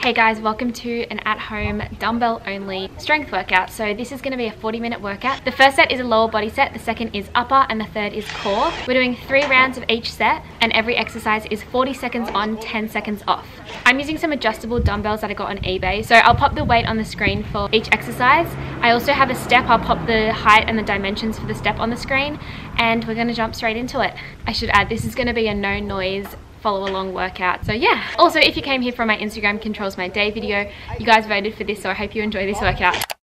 Hey guys, welcome to an at-home dumbbell only strength workout. So this is gonna be a 40 minute workout. The first set is a lower body set, the second is upper, and the third is core. We're doing three rounds of each set, and every exercise is 40 seconds on, 10 seconds off. I'm using some adjustable dumbbells that I got on eBay. So I'll pop the weight on the screen for each exercise. I also have a step, I'll pop the height and the dimensions for the step on the screen, and we're gonna jump straight into it. I should add, this is gonna be a no noise follow along workout. So yeah. Also, if you came here from my Instagram controls my day video, you guys voted for this, so I hope you enjoy this workout.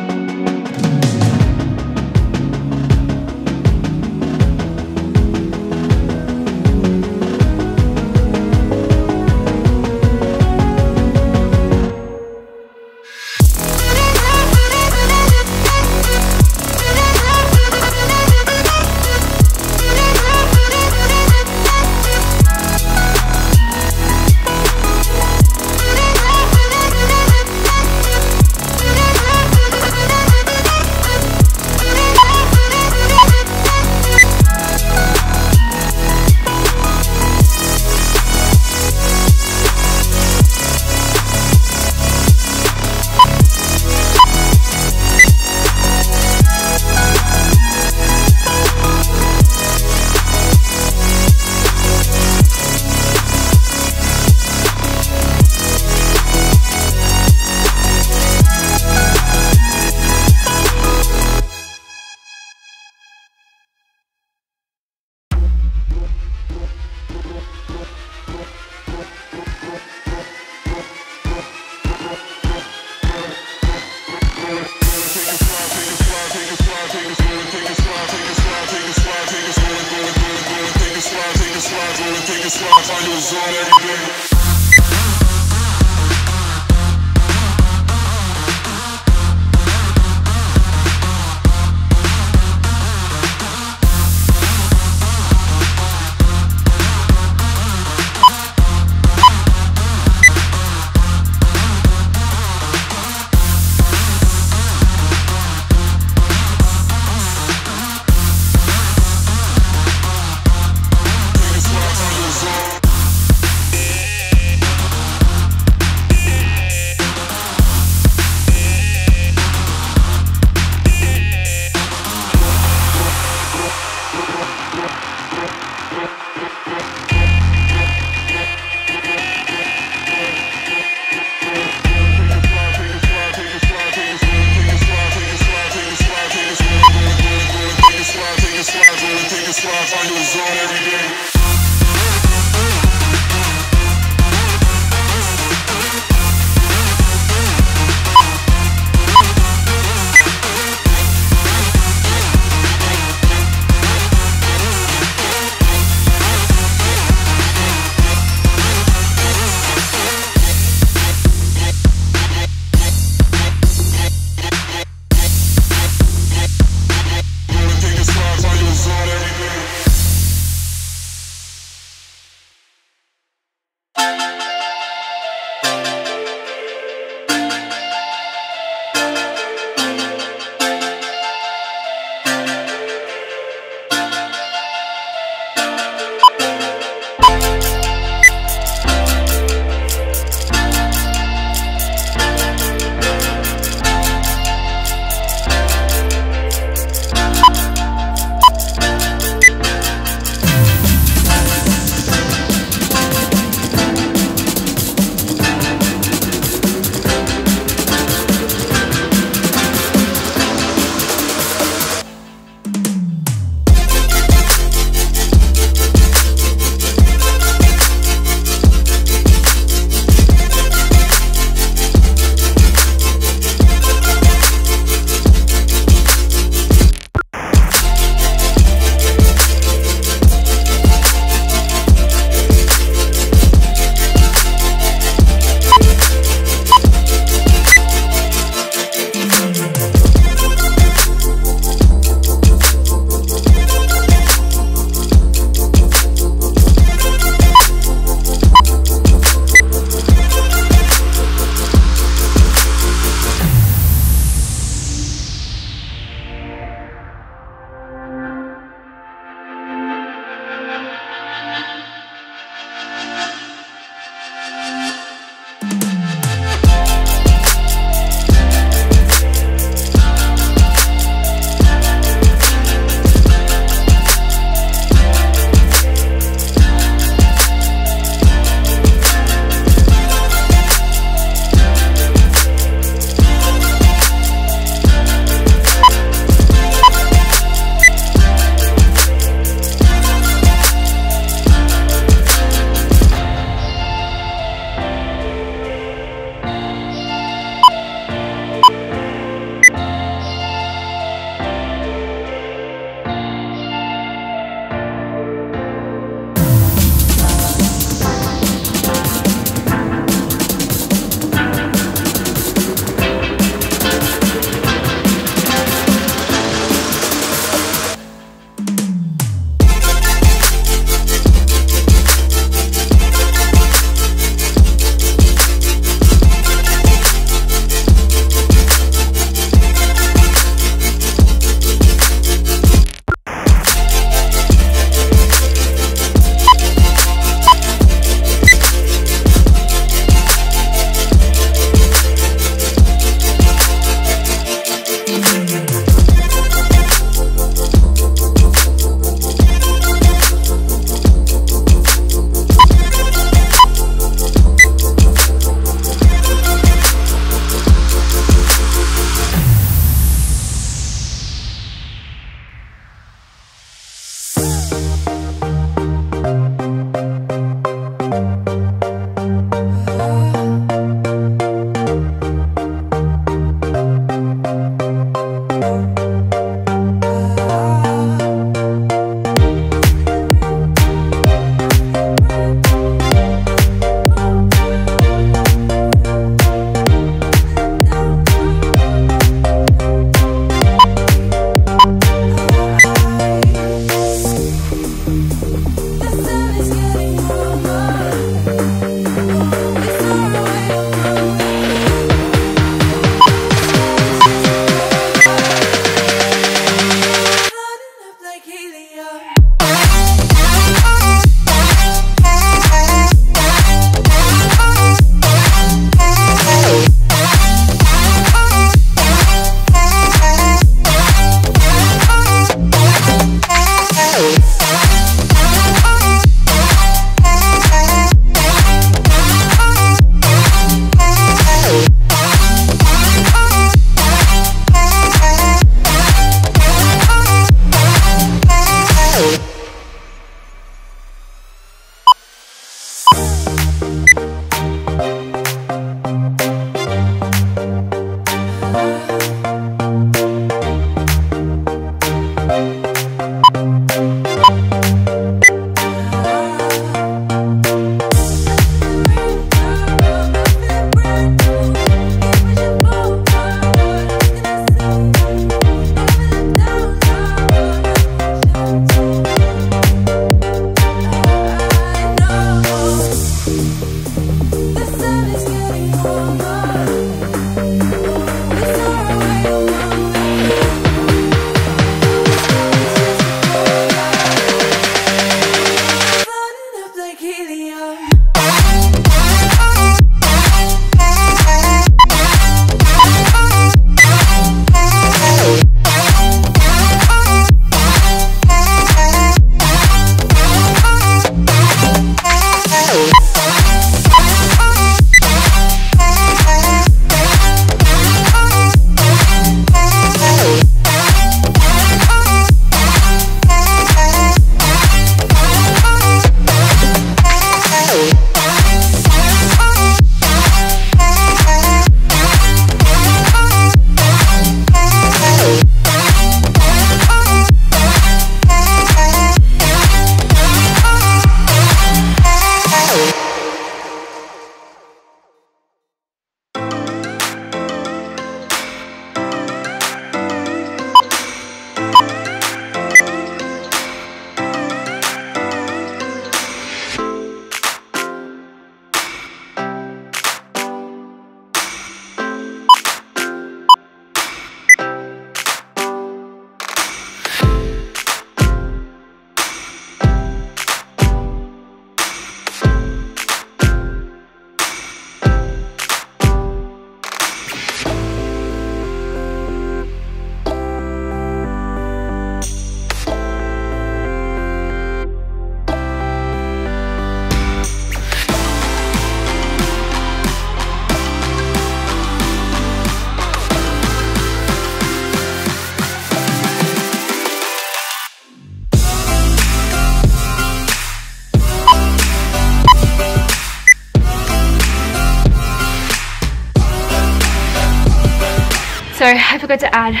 forgot to add,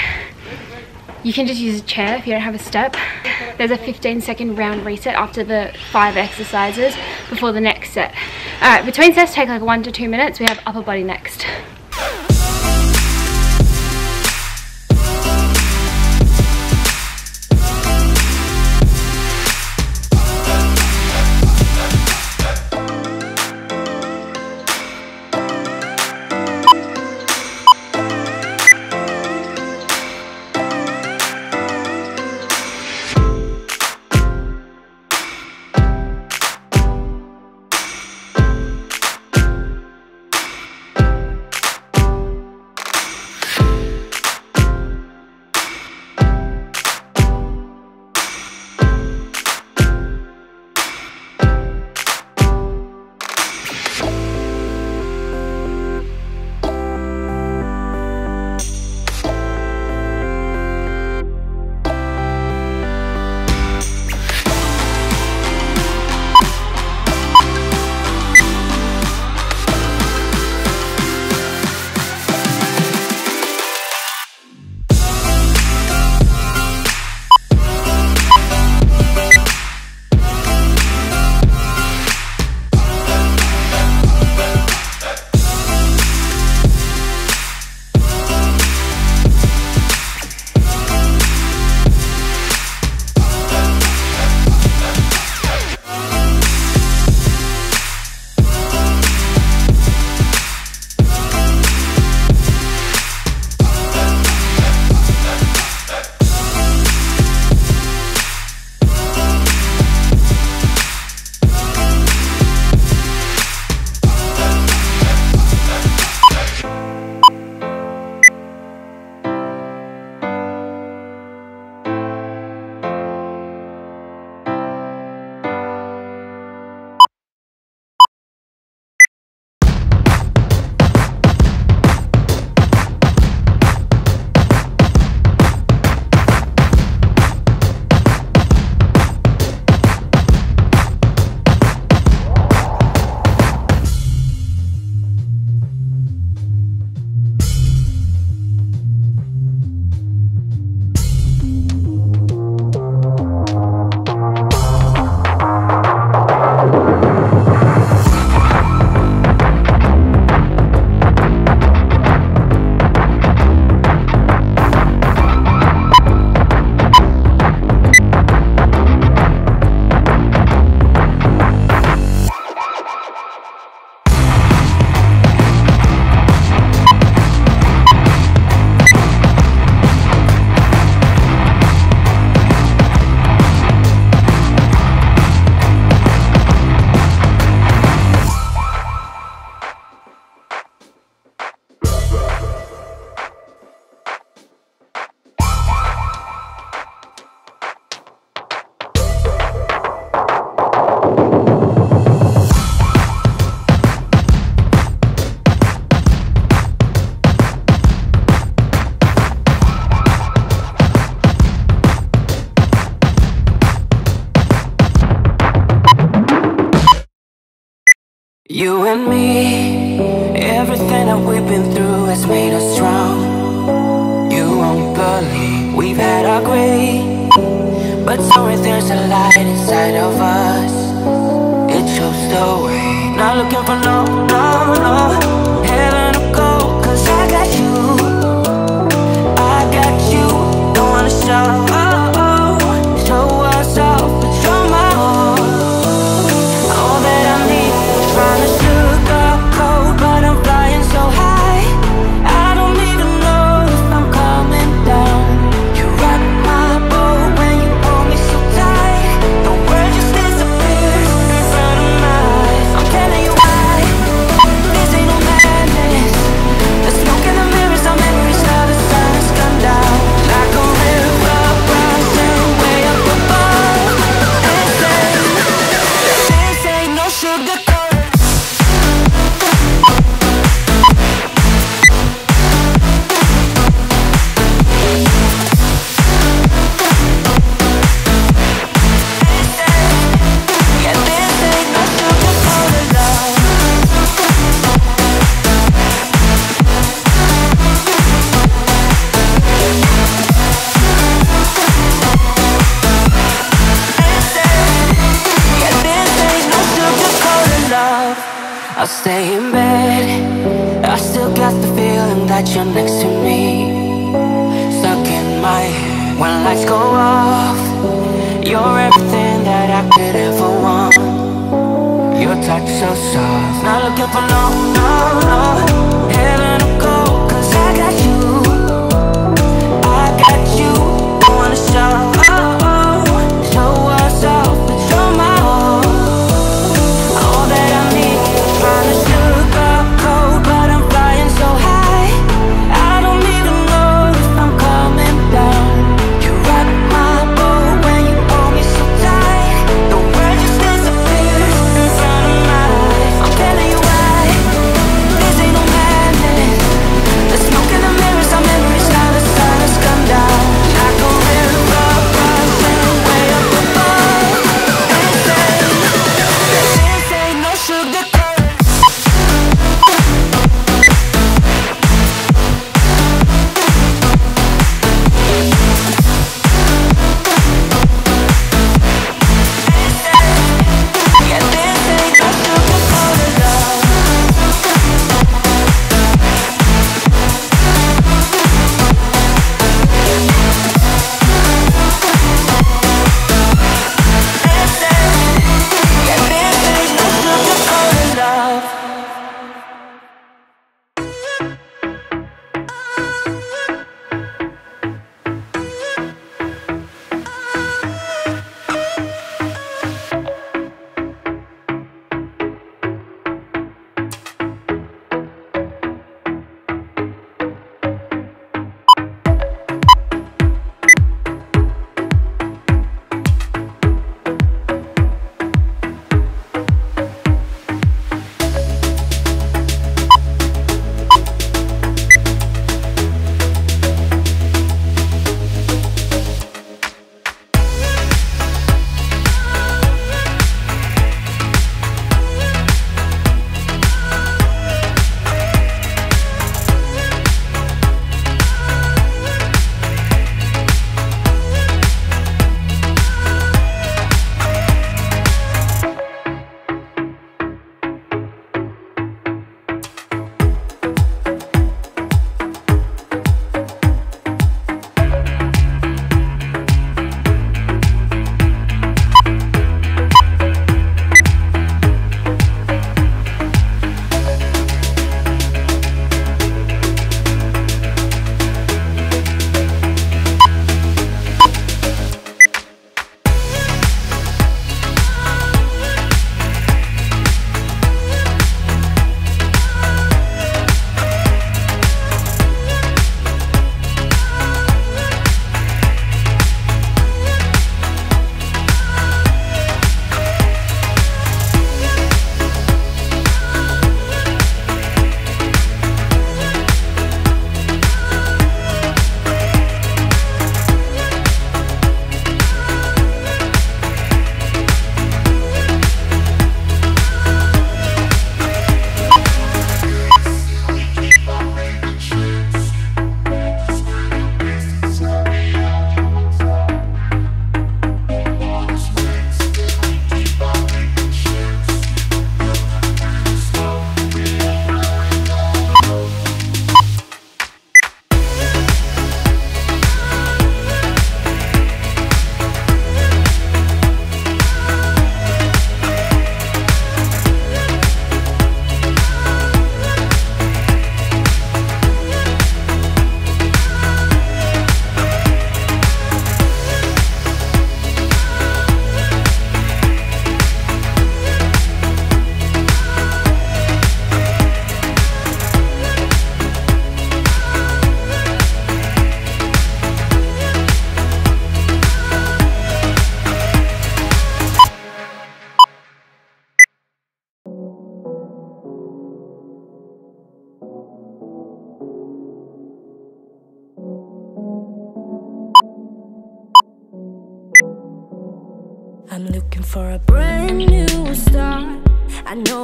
you can just use a chair if you don't have a step. There's a 15 second round reset after the five exercises before the next set. All right, between sets take like one to two minutes. We have upper body next.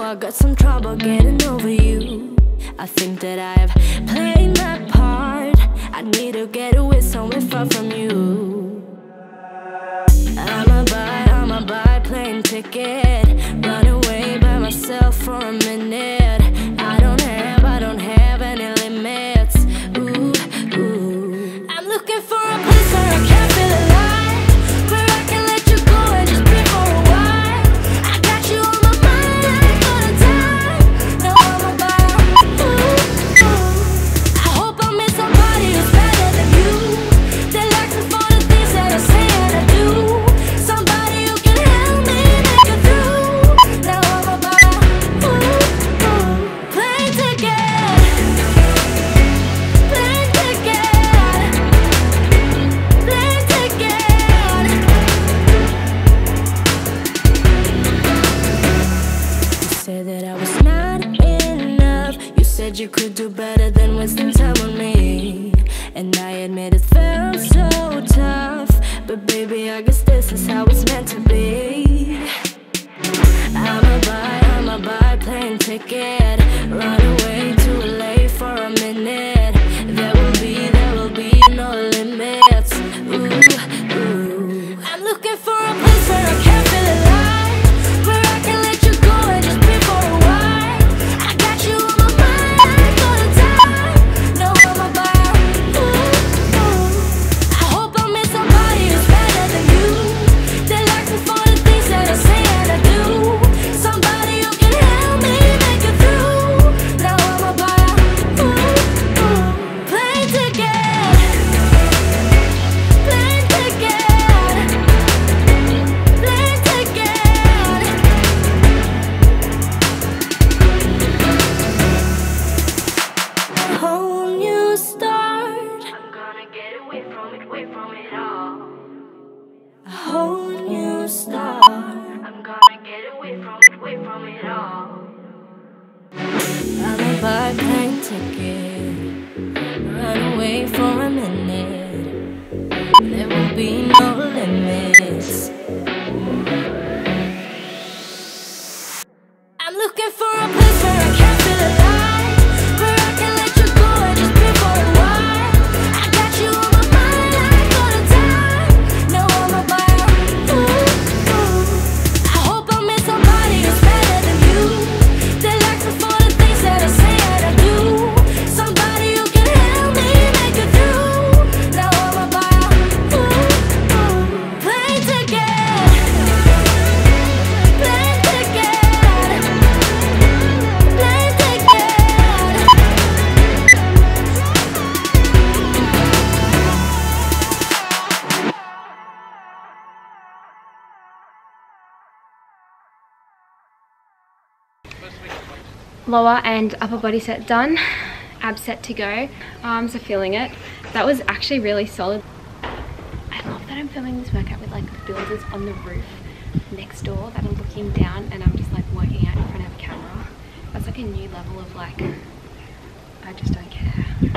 I got some trouble getting over you. I think that I've played my part. I need to get away somewhere far from you. I'm a buy, I'm a buy plane ticket. Run away by myself for a minute. lower and upper body set done, Abs set to go. Arms are feeling it. That was actually really solid. I love that I'm filming this workout with like builders on the roof next door that I'm looking down and I'm just like working out in front of a camera. That's like a new level of like, I just don't care.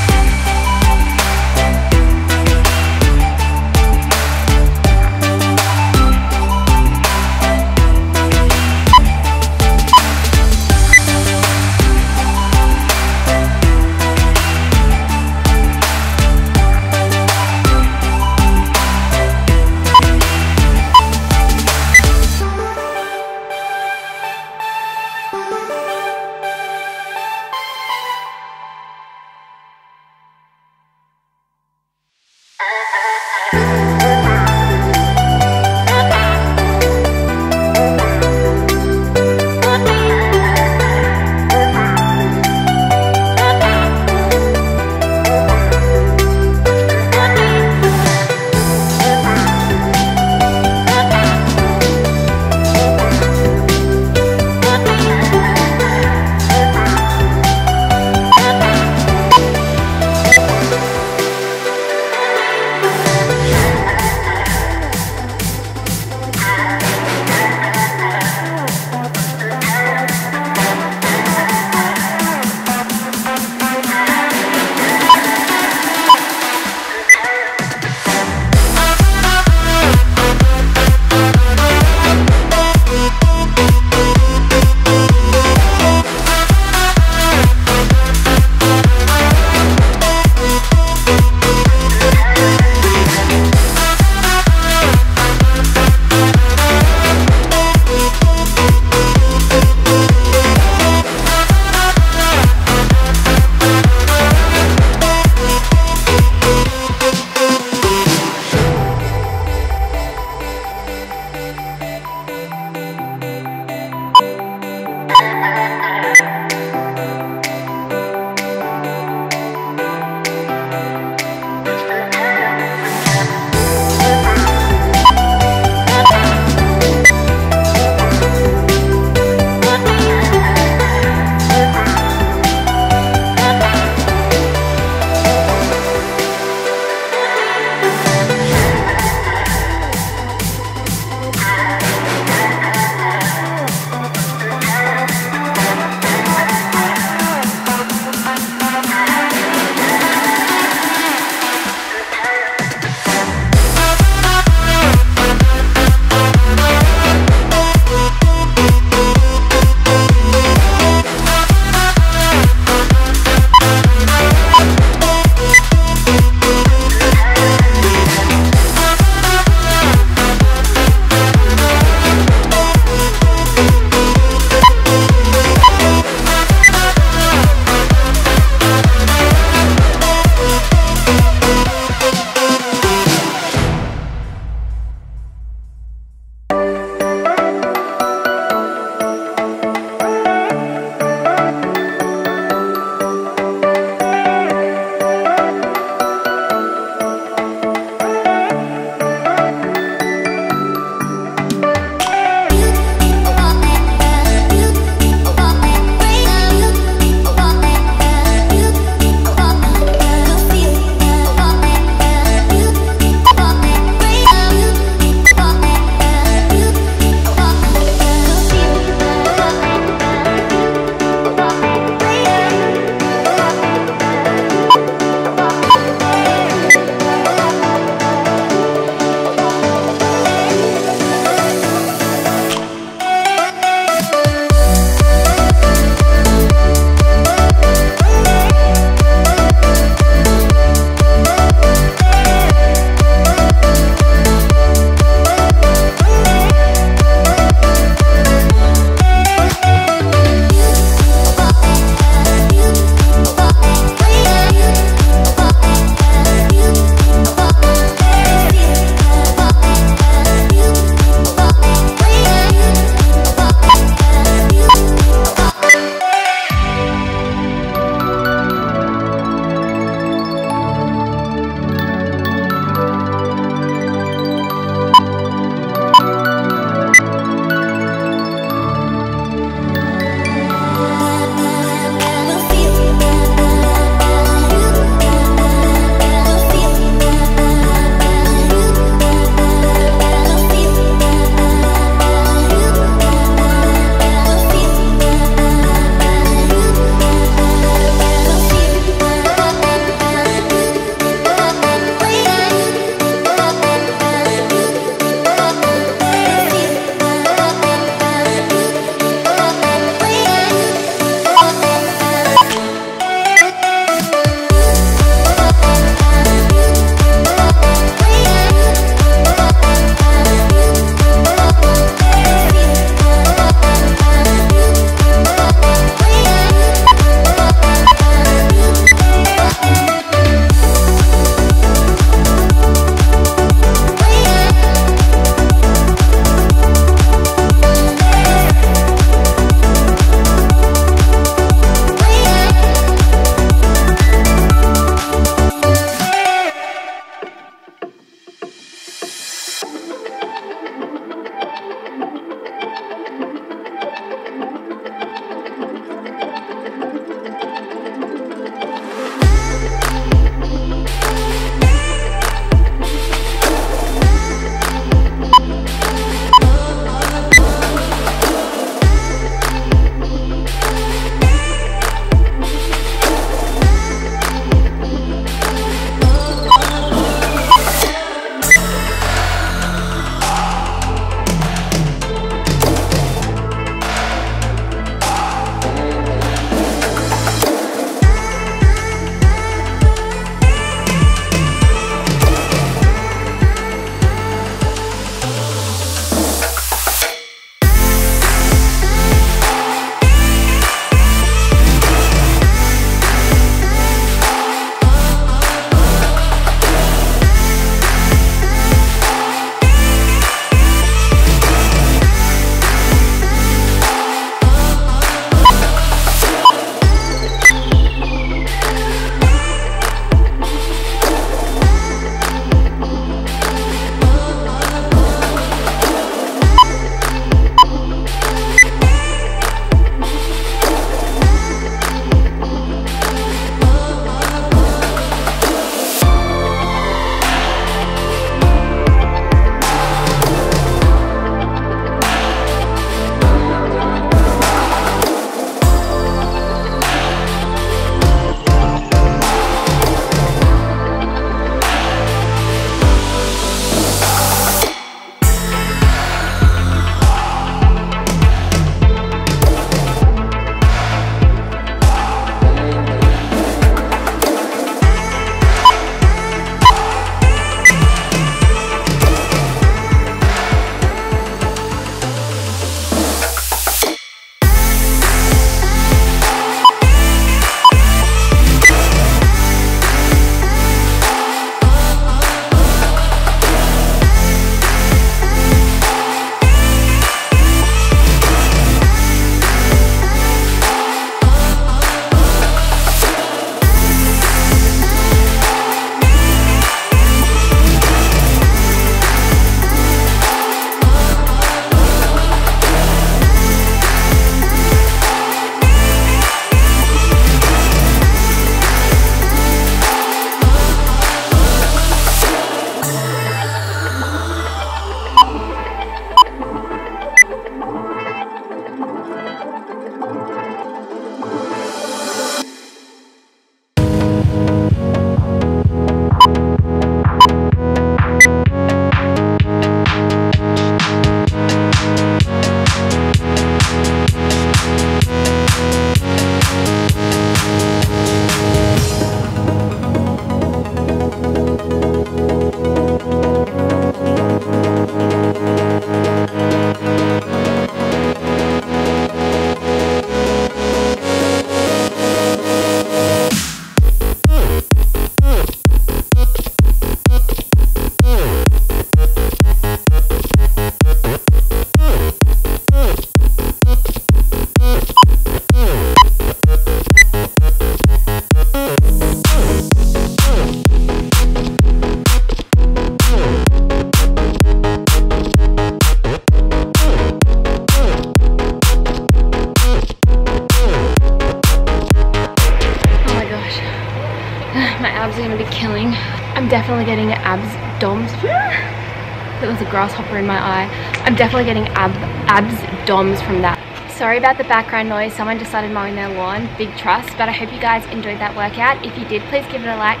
In my eye. I'm definitely getting ab abs doms from that. Sorry about the background noise. Someone started mowing their lawn. Big trust. But I hope you guys enjoyed that workout. If you did, please give it a like,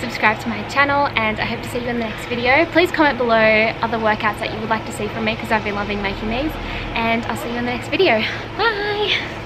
subscribe to my channel, and I hope to see you in the next video. Please comment below other workouts that you would like to see from me because I've been loving making these. And I'll see you in the next video. Bye!